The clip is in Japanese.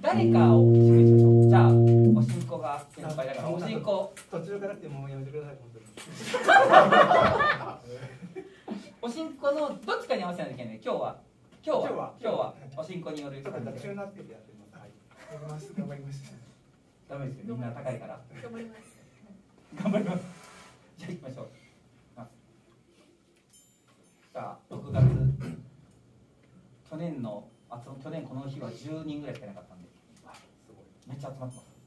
誰かを決めましょう。じゃあ、おしんこが先輩だから、おしんこ。途中からってもうやめてください、本当に。おしんこのどっちかに合わせないといけない。今日は。今日は。今日は。おしんこによる。ちょっとチューナーってやってます。はい。頑張ります。頑張ります。ダメです。よ。みんな高いから。頑張ります。この日は10人ぐらいしかなかったんで。めっちゃ集まってます。